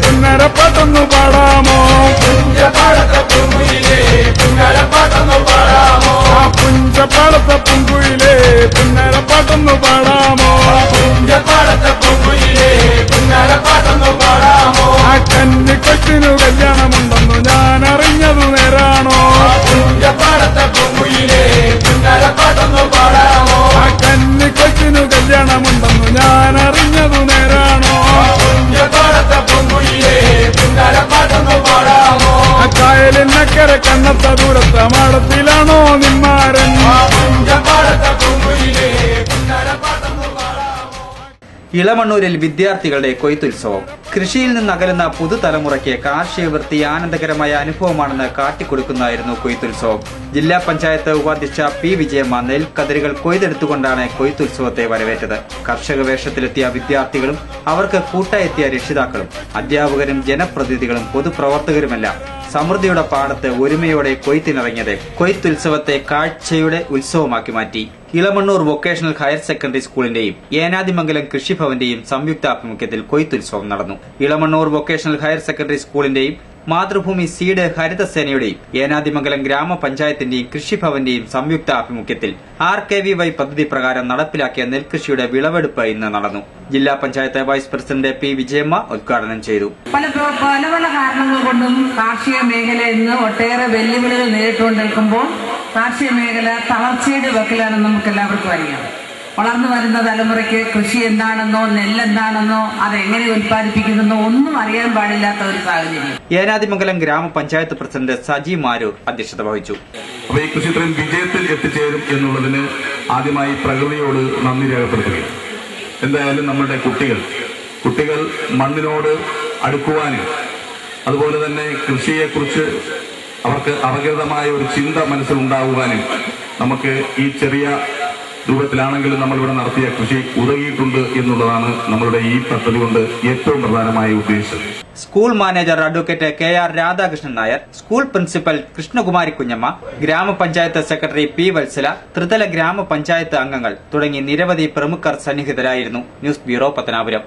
പുന്നരപ്പാട്ടൊന്നു പാടാമോ? പുഞ്ചപ്പാടത്തെ പൂങ്കുയിലേ പുന്നരപ്പാട്ടൊന്നു പാടാമോ? ആ പുഞ്ചപ്പാടത്തെ പുങ്കുയിലേ പുന്നരപ്പാട്ടൊന്നു പാടാമോ? പുഞ്ചപ്പാടത്തെ പൂങ്കുയിലേ പുന്നരപ്പാട്ടൊന്നു പാടാമോ? ആ കന്നിക്കൊച്ചിനു കല്യാണമുണ്ടെന്നു ഞാൻ അറിഞ്ഞതു നേരാണോ? പുഞ്ചപ്പാടത്തെ പൂങ്കുയിലേ പുന്നരപ്പാട്ടൊന്നു പാടാമോ? ആ കന്നിക്കൊച്ചിനു കല്യാണമുണ്ടെന്നു ഞാൻ അറിഞ്ഞതു നേരാണോ? കണ്ണത്ത ദൂരത്ത മാടത്തിലാണോ നിന്മാരൻ ഇളമണ്ണൂരിൽ വിദ്യാർത്ഥികളുടെ കൊയ്ത്തുത്സവം. കൃഷിയിൽ നിന്ന് അകലുന്ന പുതുതലമുറയ്ക്ക് കാർഷിക വൃത്തി ആനന്ദകരമായ അനുഭവമാണെന്ന് കാട്ടിക്കൊടുക്കുന്നതായിരുന്നു കൊയ്ത്തുത്സവം. ജില്ലാ പഞ്ചായത്ത് ഉപാധ്യക്ഷ പി വിജയമ്മ നെൽക്കതിരുകൾ കൊയ്തെടുത്തുകൊണ്ടാണ് കൊയ്ത്തുത്സവത്തെ വരവേറ്റത്. കർഷക വേഷത്തിലെത്തിയ വിദ്യാർത്ഥികളും അവർക്ക് കൂട്ടായെത്തിയ രക്ഷിതാക്കളും അധ്യാപകരും ജനപ്രതിനിധികളും പൊതുപ്രവർത്തകരുമെല്ലാം സമൃദ്ധിയുടെ പാടത്ത് ഒരുമയോടെ കൊയ്ത്തിനിറങ്ങിയത് കൊയ്ത്തുത്സവത്തെ കാഴ്ചയുടെ ഉത്സവമാക്കി മാറ്റി. ഇളമണ്ണൂർ വൊക്കേഷണൽ ഹയർ സെക്കൻഡറി സ്കൂളിന്റെയും ഏനാദിമംഗലം കൃഷിഭവന്റെയും സംയുക്താഭിമുഖ്യത്തിൽ കൊയ്ത്തുത്സവം നടന്നു. ഇളമണ്ണൂർ വൊക്കേഷണൽ ഹയർ സെക്കൻഡറി സ്കൂളിന്റെയും മാതൃഭൂമി സീഡ് ഹരിതസേനയുടെയും ഏനാദിമംഗലം ഗ്രാമപഞ്ചായത്തിന്റെയും കൃഷിഭവന്റെയും സംയുക്ത ആഭിമുഖ്യത്തിൽ ആർ കെ വി വൈ പദ്ധതി പ്രകാരം നടപ്പിലാക്കിയ നെൽകൃഷിയുടെ വിളവെടുപ്പ് ഇന്ന് നടന്നു. ജില്ലാ panchayat vice president P Vijayamma ഉദ്ഘാടനം ചെയ്തു. പല പല പല കാരണങ്ങൾ കൊണ്ടും കാർഷിക മേഖല ഇന്ന് ഒട്ടേറെ വെല്ലുവിളികൾ നേരിട്ടുകൊണ്ടിരിക്കുമ്പോൾ കാർഷിക മേഖല തളർച്ചയുടെ വക്കിലാണെന്ന് നമുക്ക് എല്ലാവർക്കും അറിയാം. വളർന്നു വരുന്ന തലമുറയ്ക്ക് കൃഷി എന്താണെന്നോ നെല്ലെന്താണെന്നോ അതെങ്ങനെ ഉൽപ്പാദിപ്പിക്കുന്നെന്നോ ഒന്നും അറിയാൻ പാടില്ലാത്ത ഒരു സാഹചര്യം. ഏനാതിമംഗലം ഗ്രാമപഞ്ചായത്ത് പ്രസിഡന്റ് സജി മാരൂർ അധ്യക്ഷത വഹിച്ചു. അപ്പൊ ഈ കൃഷി ഇത്രയും വിജയത്തിൽ എത്തിച്ചേരും എന്നുള്ളതിന് ആദ്യമായി പ്രകൃതിയോട് നന്ദി രേഖപ്പെടുത്തുക എന്തായാലും നമ്മുടെ കുട്ടികൾ കുട്ടികൾ മണ്ണിനോട് അടുക്കുവാനും അതുപോലെ തന്നെ കൃഷിയെക്കുറിച്ച് അവർക്ക് അപകൃതമായ ഒരു ചിന്ത മനസ്സിലുണ്ടാകുവാനും നമുക്ക് ഈ ചെറിയ രൂപത്തിലാണെങ്കിലും നമ്മളിവിടെ നടത്തിയ കൃഷി ഉതകിയിട്ടുണ്ട് എന്നുള്ളതാണ് നമ്മളുടെ ഈ പദ്ധതി കൊണ്ട് ഏറ്റവും പ്രധാനമായി ഉദ്ദേശിച്ചത്. School manager advocate K R Radhakrishnan Nair school principal Krishnakumari Kunjamma ഗ്രാമപഞ്ചായത്ത് സെക്രട്ടറി പി വത്സല ത്രിതല ഗ്രാമപഞ്ചായത്ത് അംഗങ്ങൾ തുടങ്ങി നിരവധി പ്രമുഖർ സന്നിഹിതരായിരുന്നു. News bureau Pathanapuram.